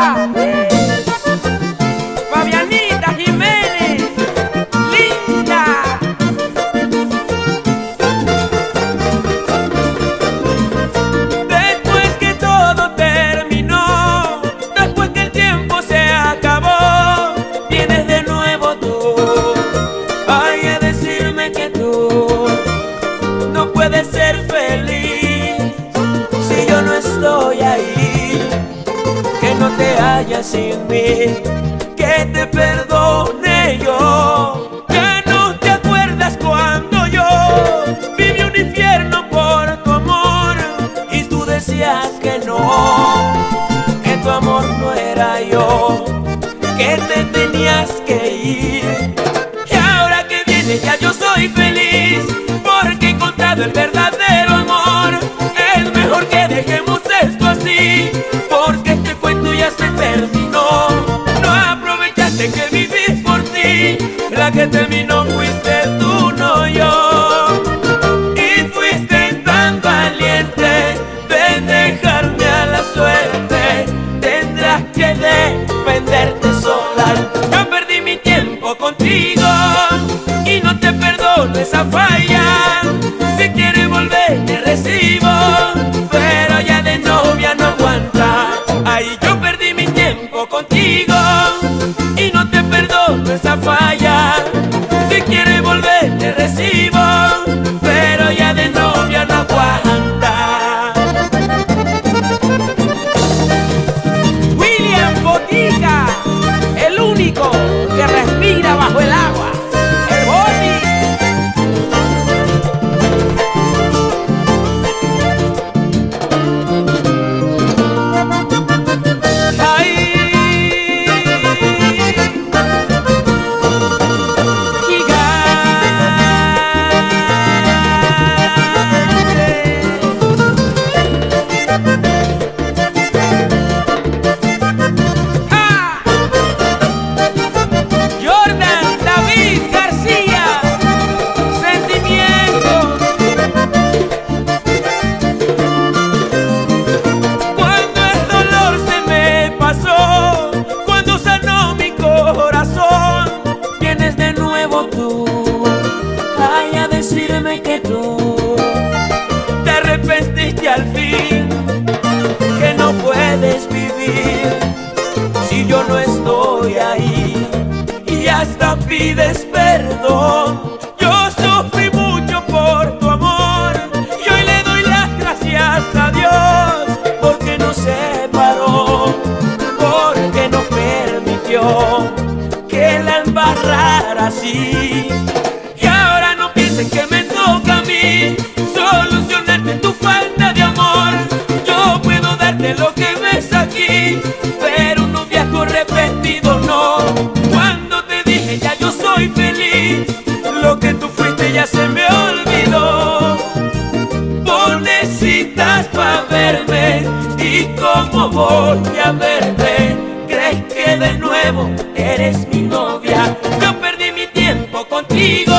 ha. Sin mí, que te perdone yo. Que no te acuerdas cuando yo viví un infierno por tu amor y tú decías que no, que tu amor no era yo, que te tenías que ir. Y ahora que vienes ya yo soy feliz porque he encontrado el verdadero que terminó fuiste tú, no yo. Y fuiste tan valiente de dejarme a la suerte. Tendrás que defenderte sola. Yo perdí mi tiempo contigo y no te perdono esa falla. Si quieres see pides perdón. Yo sufrí mucho por tu amor y hoy le doy las gracias a Dios porque nos separó, porque no permitió que la embarrara así. Y ahora no pienses que me necesitas pa' verme y cómo voy a verte. ¿Crees que de nuevo eres mi novia? Yo perdí mi tiempo contigo